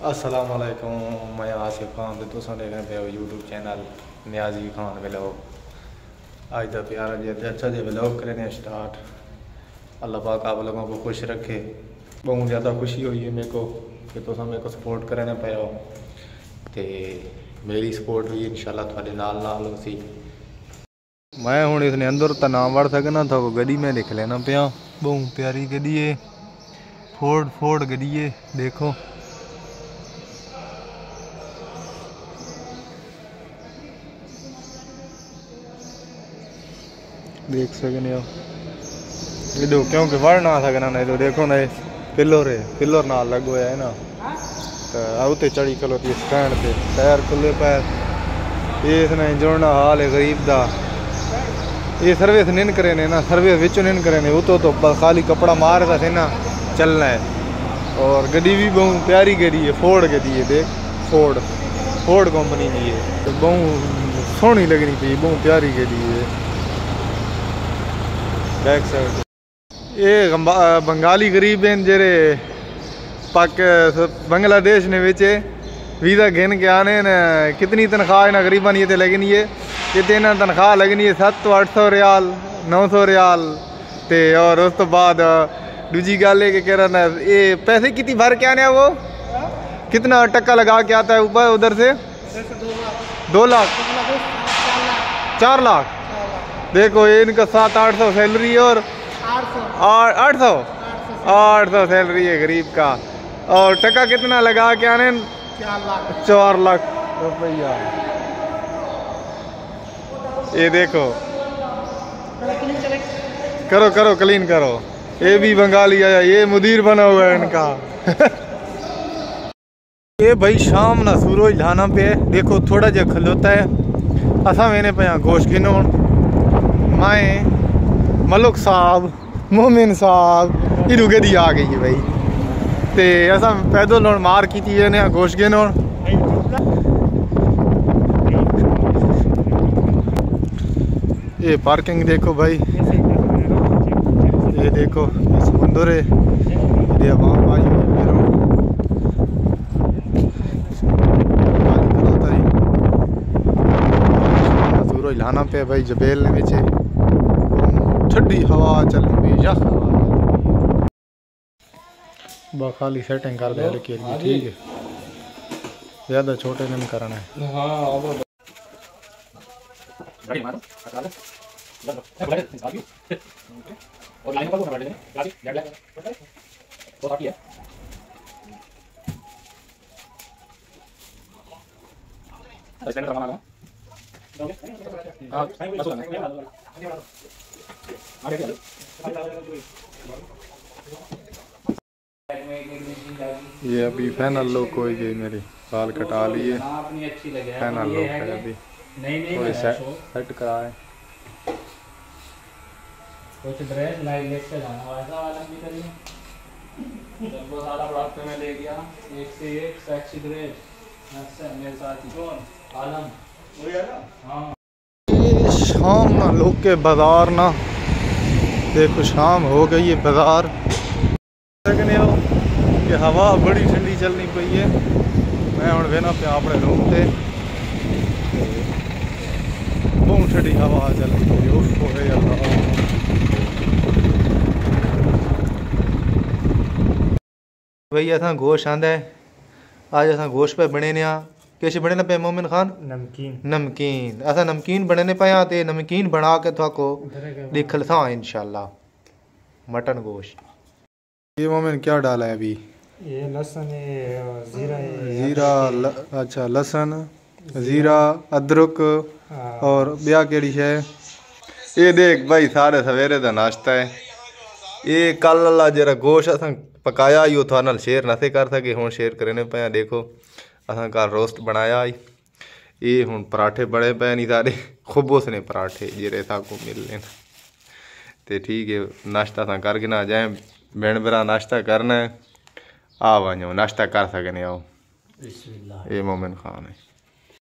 अस्सलाम वालेकुम मैं आसिफ खान ते देखदे पे YouTube channel Niazi Khan vlog आज का प्यारा जी अच्छा जी व्लॉग करने स्टार्ट अल्लाह पाक आप लोगों को खुश रखे। बहुत ज़्यादा खुशी हुई है मेरे को कि तुसां मेरे को सपोर्ट करने पे हो। ते मेरी सपोर्ट भी इंशाल्लाह थोड़े नाल नाल उसी। मैं हूँ इसने अंदर तो ना वड़ सकना था वो गड्डी में देख लेना पिया। बहुत प्यारी गड्डी है। फोर्ड फोर्ड गड्डी देखो। देख सकने हो। दो क्योंकि वड़ ना सकना नहीं तो देखो ना पिलर है पिलर ना लग हुआ है ना। तो आउते चढ़ी कलो थी स्टैंड पे टायर खुले पैर ये इसने जोड़ना हाल है गरीब दा। ये सर्विस नहीं करे ने ना सर्विस विच नहीं करे ने वो तो, तो खाली कपड़ा मार था थे ना चलना है। और गड्डी भी बहुत प्यारी गड्डी है फोर्ड गड्डी है देख फोर्ड। फोर्ड कंपनी की है। तो बहुत सोहनी लगनी पी बहुत प्यारी गड्डी है। बैक साइड ये बंगाली गरीब हैं जेरे पाक बांग्लादेश ने विच वीज़ा गिन के आने न कितनी तनख्वाह इन्हें गरीबा ये लगनी है? ये इन्हें तनख्वाह लगनी है सत्त तो अठ सौ रियाल नौ सौ रियाल ते और उस तो बाद दूजी गल है कि कह रहा ये पैसे कितनी भर के आने वो? कितना टक्का लगा के आता है ऊपर उधर से? दो लाख। चार लाख। देखो ये इनका सात आठ सौ सैलरी और आठ सौ। आठ सौ? सैलरी है गरीब का। और टका कितना लगा के आने? चार लाख। रुपया। ये देखो। करो करो क्लीन करो। ये भी बंगाली आया ये मुदीर बना हुआ है इनका। ये भाई शाम ना सूरज लाना पे देखो थोड़ा जहा खलोता है। असा मैंने पे गोश्त गिनो मैं मलुक साहब, मोमिन साहब इनू गदी आ गई है भाई। ते असा पैदल हूँ मार की ने गोश्त गिनो ये पार्किंग देखो भाई। ये देखो समुंदर है। लाना पे भाई, जबेल ने बिचे। ठंडी हवा चल रही यख हवा खाली सेटिंग कर दे के लिए ठीक है। ज़्यादा छोटे नहीं करना है। हाँ। और लाइन पर को बैठ देने क्लासिक जेड ब्लैक तो काफ़ी है स्टैंड करवाना है हाँ बस हो गया ये अभी फाइनल लुक हो गई मेरी। बाल कटा लिए। फाइनल लुक है अभी। नहीं नहीं सेट कराए। कुछ ड्रेस लाइव लेट से जाना। वैसा वाला भी करिए जब वो सारा प्रोडक्ट में ले गया एक से एक सेक्सी ड्रेस मेरे साथ ही। कौन? आलम। वही है ना? हाँ। शाम ना, लोग के बाज़ार ना। देखो शाम हो गई है बाज़ार। कि हवा बड़ी ठंडी चलनी पई है। मैं हूँ वेना पे अपने रूम से बहुत ठंडी हवा चलनी पई उफ हो असां गोश्त आंदा है अज असां गोश्त पे बने किश बने पे मोमिन खान? नमकीन। नमकीन। असां नमकीन बनने पे ते नमकीन बना के थको दिखल था इंशाल्लाह। मटन गोश्त। ये मोमिन क्या डाला है अभी? ये लहसुन जीरा जीरा ल, अच्छा लहसुन जीरा अदरक और ब्याह केड़ी है? ये देख भाई सारे सवेरे का नाश्ता है। ये कल जरा गोश्त असां पकाया ही थोड़ा शेयर ना कर सके हूँ शेयर करने पे देखो। असां घर रोस्ट बनाया ये हूँ पराठे बड़े पे नहीं सारे खुबोस ने पराठे जेरे था मिलने मिल लेना। तो ठीक है नाश्ता असां करके ना जाए। भेण बरा नाश्ता करना है। आ वञो नाश्ता कर सकने आओ। ये मोमिन खान है।